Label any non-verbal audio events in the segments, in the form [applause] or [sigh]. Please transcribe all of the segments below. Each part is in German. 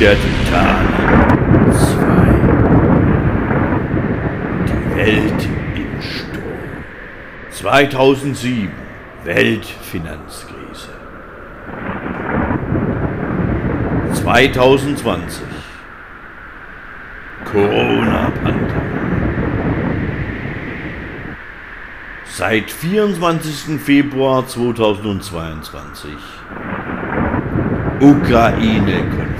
der Titanen 2. Die Welt im Sturm. 2007 Weltfinanzkrise. 2020 Corona-Pandemie. Seit 24. Februar 2022 Ukraine-Konflikt.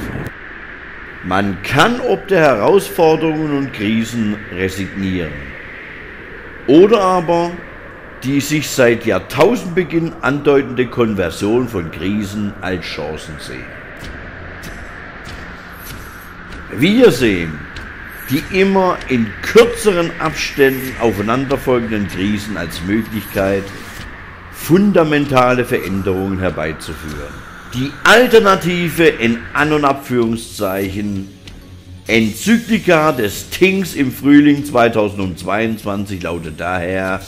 Man kann ob der Herausforderungen und Krisen resignieren oder aber die sich seit Jahrtausendbeginn andeutende Konversion von Krisen als Chancen sehen. Wir sehen die immer in kürzeren Abständen aufeinanderfolgenden Krisen als Möglichkeit, fundamentale Veränderungen herbeizuführen. Die Alternative in An- und Abführungszeichen Enzyklika des Tings im Frühling 2022 lautet daher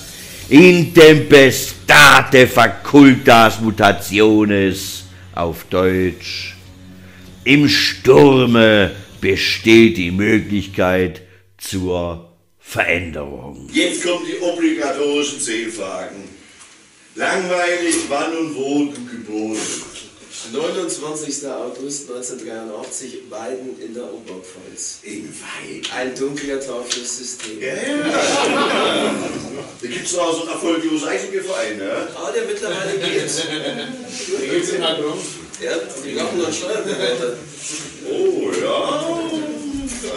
in tempestate facultas mutationes auf Deutsch im Sturme besteht die Möglichkeit zur Veränderung. Jetzt kommen die obligatorischen Zehn-Fragen. Langweilig, wann und wo geboren? 29. August 1983, Weiden in der Oberpfalz. In Weid. Ein dunkler Tag fürs System. Ja, ja. [laughs] Da gibt es auch so einen erfolglosen Eishockeyverein, ne? Ah, der mittlerweile geht. Wie geht's in Heilbronn? Ja, die machen noch Steuerberater. Oh, ja.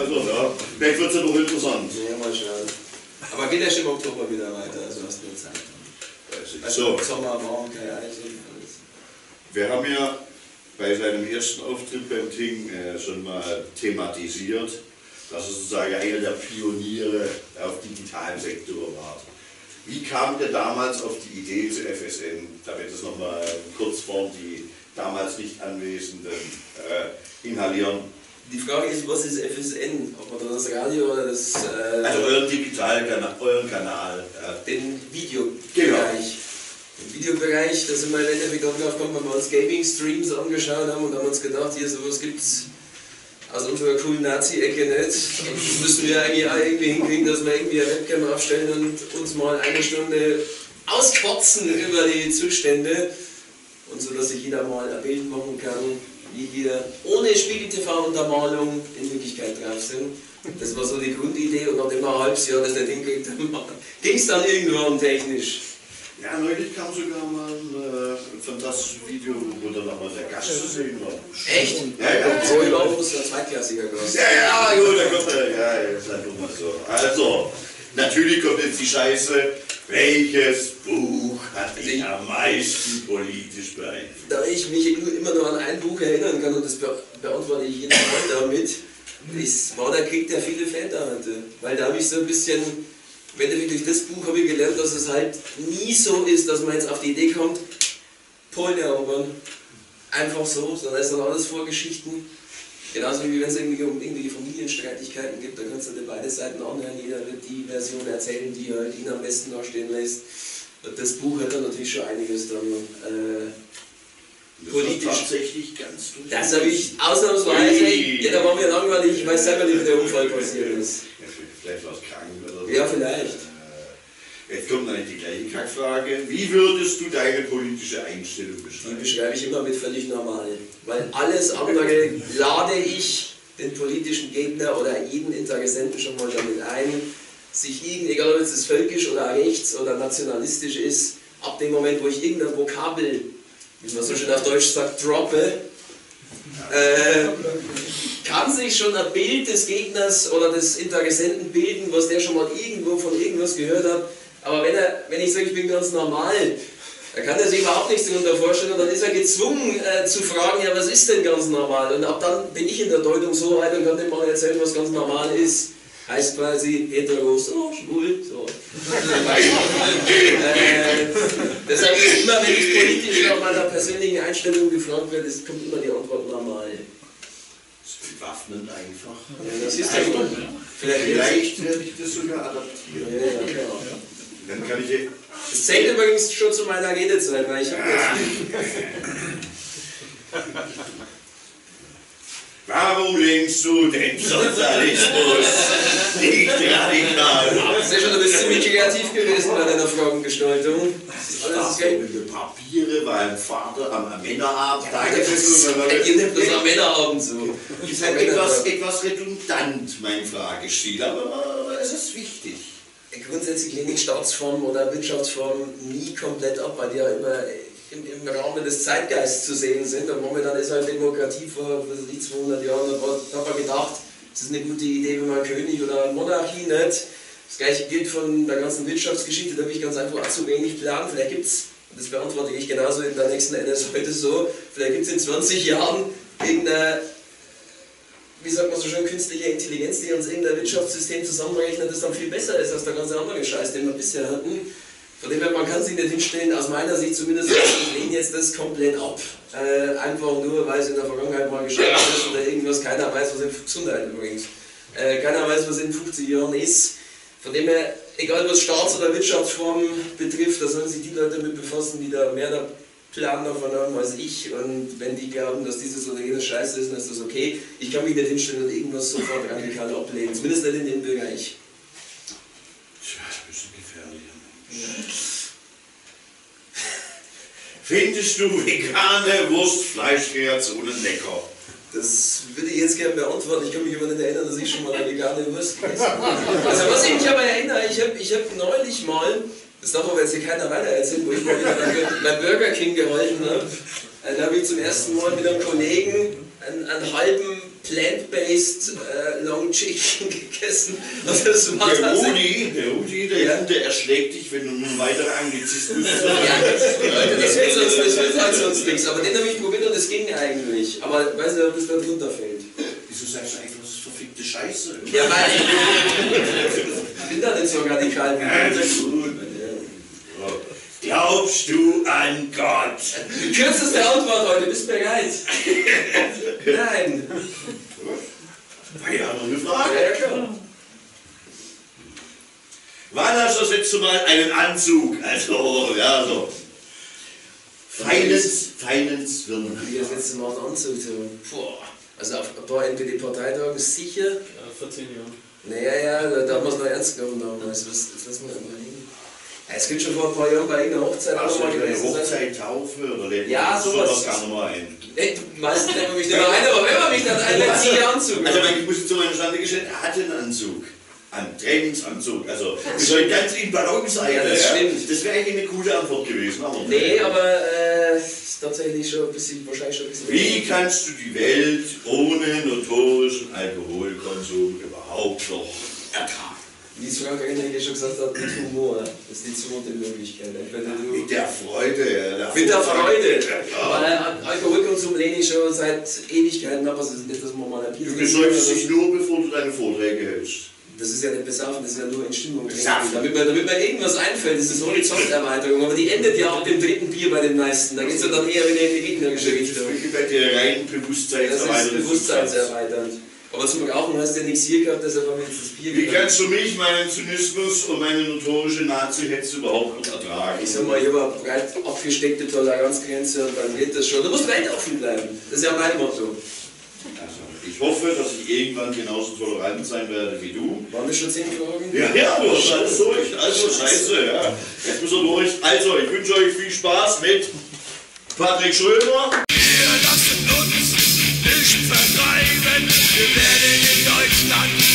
Also, ja. Vielleicht wird es ja noch interessant. Ja, mal schauen. Aber geht erst im Oktober wieder weiter, also hast du Zeit. So, Also Sommer, morgen, kein Eis und alles. Wir haben ja bei seinem ersten Auftritt beim Ting äh, schon mal thematisiert, dass er sozusagen einer der Pioniere auf digitalen Sektor war. Wie kam der damals auf die Idee zu FSN, damit es nochmal in Kurzform die damals nicht Anwesenden äh, inhalieren? Die Frage ist, was ist FSN? Ob man das Radio oder das, äh, Also euren digitalen Kanal, euren Kanal. Ja. den Videobereich. Genau. Im Videobereich, da sind wir im Endeffekt auch drauf gekommen, wenn wir uns Gaming-Streams angeschaut haben und haben uns gedacht, hier sowas gibt's aus unserer coolen Nazi-Ecke nicht. Das müssen wir eigentlich auch irgendwie hinkriegen, dass wir irgendwie eine Webcam aufstellen und uns mal eine Stunde auskotzen über die Zustände. Und so, dass sich jeder mal ein Bild machen kann, wie wir ohne Spiegel-TV-Untermalung in Wirklichkeit drauf sind. Das war so die Grundidee und nachdem wir ein halbes Jahr das nicht hinkriegt haben, [laughs] ging es dann irgendwann technisch. Ja, neulich kam sogar mal ein äh, fantastisches Video, wo dann nochmal der Gast zu sehen war. Echt? Ja, ja. So ich war auch der zweitklassiger Gast. Ja, ja, gut, dann kommt er. Ja, ist einfach mal so. Also, natürlich kommt jetzt die Scheiße. Welches Buch hat dich am meisten politisch beeinflusst? Da ich mich immer nur an ein Buch erinnern kann und das be beantworte ich jeden Mal damit, ist, war der Krieg, der viele Väter hatte. Weil da habe ich so ein bisschen, im Endeffekt durch das Buch habe ich gelernt, dass es halt nie so ist, dass man jetzt auf die Idee kommt, Polen erobern. Einfach so, sondern es sind alles Vorgeschichten. Genauso wie wenn es irgendwie um irgendwelche Familienstreitigkeiten gibt, da kannst du dir beide Seiten anhören, jeder wird die Version erzählen, die halt ihn am besten dastehen lässt. Und das Buch hat dann natürlich schon einiges dann äh, Das Politisch. tatsächlich ganz gut. Das habe ich ausnahmsweise. Ja, da war mir langweilig. Ich weiß selber nicht, wie der Unfall passiert ist. Ja, vielleicht war es krank oder so. Ja, vielleicht. Jetzt kommt eigentlich die gleiche Kackfrage. Wie würdest du deine politische Einstellung Die beschreiben? beschreibe ich immer mit völlig normal. Weil alles andere lade ich den politischen Gegner oder jeden Interessenten schon mal damit ein, sich irgend, egal ob es völkisch oder rechts oder nationalistisch ist, ab dem Moment, wo ich irgendein Vokabel, wie man so schön auf Deutsch sagt, droppe, äh, kann sich schon ein Bild des Gegners oder des Interessenten bilden, was der schon mal irgendwo von irgendwas gehört hat. Aber wenn, er, wenn ich sage, ich bin ganz normal, da kann er sich überhaupt nichts darunter vorstellen und dann ist er gezwungen äh, zu fragen, ja, was ist denn ganz normal? Und ab dann bin ich in der Deutung so weit und kann dem mal erzählen, was ganz normal ist. Heißt quasi hetero, so, schwul, so. [laughs] äh, deshalb immer, wenn ich politisch nach meiner persönlichen Einstellung gefragt werde, kommt immer die Antwort normal. Das ist bewaffnend einfach. Ja, das ist ja gut. Vielleicht, Vielleicht werde ich das sogar adaptieren. Ja, ja, genau. Dann kann ich Das zählt übrigens schon zu meiner Redezeit, weil ich habe das. [laughs] [laughs] War Warum lehnst du den Sozialismus nicht radikal ab? Ist ja schon ein bisschen ziemlich kreativ gewesen bei deiner Fragengestaltung. Das Alles mit Papiere beim Vater am, Männerabend da Das gesessen und ist- Ihr nehmt das am Männerabend so. ist halt etwas, etwas redundant, mein Fragestil, aber es ist wichtig. Grundsätzlich lehne ich Staatsformen oder Wirtschaftsformen nie komplett ab, weil die ja immer im, im Rahmen des Zeitgeists zu sehen sind. Und momentan ist halt Demokratie vor was ich, 200 Jahren. Da hat man gedacht, es ist eine gute Idee, wenn man König oder Monarchie nicht. Das gleiche gilt von der ganzen Wirtschaftsgeschichte, da habe ich ganz einfach zu wenig Plan. Vielleicht gibt es, das beantworte ich genauso in der nächsten NS heute so, vielleicht gibt es in 20 Jahren irgendeine wie sagt man so schön, künstliche Intelligenz, die uns irgendein Wirtschaftssystem zusammenrechnet, das dann viel besser ist als der ganze andere Scheiß, den wir bisher hatten. Von dem her, man kann sich nicht hinstellen, aus meiner Sicht zumindest, ich lehne jetzt das komplett ab. Äh, einfach nur, weil es in der Vergangenheit mal geschehen ist oder irgendwas, keiner weiß, was in Gesundheit übrigens. Äh, keiner weiß, was in 50 Jahren ist. Von dem her, egal was Staats- oder Wirtschaftsformen betrifft, da sollen sich die Leute damit befassen, die da mehr der Plan davon haben als ich. Und wenn die glauben, dass dieses oder jenes Scheiße ist, dann ist das okay. Ich kann mich nicht hinstellen und irgendwas sofort radikal ablehnen. Zumindest nicht in dem Bereich. Tja, ein bisschen gefährlicher Mensch. Findest du vegane Wurst-Fleischkreationen lecker? Das würde ich jetzt gerne beantworten. Ich kann mich aber nicht erinnern, dass ich schon mal eine vegane Wurst habe. Also was ich mich aber erinnere, ich habe ich hab neulich mal, das darf aber jetzt hier keiner weiter erzählen, wo ich mal wieder bei Burger King geholfen habe. Äh, Da habe ich zum ersten Mal mit einem Kollegen einen, einen halben plant-based äh, Long Chicken [laughs] gegessen. Und das war Der tatsächlich... Rudi, der Rudi, der Ja. Junge, der erschlägt dich, wenn du nun weitere Anglizismus [laughs] Ja, Leute, das wird, sonst, das wird halt sonst nichts. Aber den habe ich probiert und es ging eigentlich. Aber weiß nicht, ob das da drunter fällt. Wieso sagst du einfach, das ist verfickte Scheiße? Ja, weil ich bin da nicht so radikal wie Ja, du. das ist gut. Glaubst du an Gott? Kürzeste Antwort heute, bist du bereit? [laughs] Nein. War ja noch eine Frage. ja, klar. Wann hast du das letzte Mal einen Anzug? Also, ja, so. Feines, feines Wirn. Wie das letzte Mal einen Anzug so. Boah. Also auf ein paar NPD-Parteitagen sicher. Ja, vor zehn Jahren. Naja, ja, da, da haben wir es noch ernst genommen damals. Was, das lassen wir überlegen. Ja, es könnte schon vor ein paar Jahren bei irgendeiner Hochzeit auch Also mal gewesen. Hochzeit, Taufe oder lädt Ja, man sowas. sowas nicht mal ein. Ey, meistens nehmen wir mich nicht mehr ein, aber wenn man mich dann einlädt, ziehe ich Anzug. Also ich muss jetzt zu meiner Stande gestellt, er hatte einen Anzug. Einen Trainingsanzug. Also das soll ganz in Ballon sein. Ja, das stimmt. Das wäre eigentlich eine coole Antwort gewesen. Aber Nee, aber äh, ist tatsächlich schon ein bisschen, wahrscheinlich schon ein bisschen. Wie kannst du die Welt ohne notorischen Alkoholkonsum überhaupt noch ertragen? Wie es Frank Henrike schon gesagt hat, mit Humor. Das ist die zweite Möglichkeit. Mit der Freude. ja, mit der Freude. Weil Al- Alkoholkonsum lehne ich schon seit Ewigkeiten ab. Also nicht, dass man mal ein Bier Du besäufst dich nur, bevor du deine Vorträge hältst. Das ist ja nicht besaufen, das ist ja nur in Stimmung. Damit mir, damit mir irgendwas einfällt, das ist Horizonterweiterung. Aber die endet ja ab dem dritten Bier bei den meisten. Da geht es ja dann eher wieder in die gegnerische Das ist Richtung. wirklich bei dir rein Das ist Bewusstseinserweiterung. bewusstseinserweiternd. Aber zum Rauchen hast du ja nichts hier gehabt, deshalb haben wir jetzt das Bier Wie kannst du mich, meinen Zynismus und meine notorische Nazi-Hetze überhaupt noch ertragen? Ich sag mal, ich habe eine breit abgesteckte Toleranzgrenze und dann geht das schon. Du musst weltoffen bleiben. Das ist ja mein Motto. Also, ich hoffe, dass ich irgendwann genauso tolerant sein werde wie du. Waren das schon zehn Fragen? Ja, ja, du hast alles durch. Also, scheiße, ja. Jetzt müssen wir durch. Also, ich wünsche euch viel Spaß mit Patrick Schröder vertreiben. Wir werden in Deutschland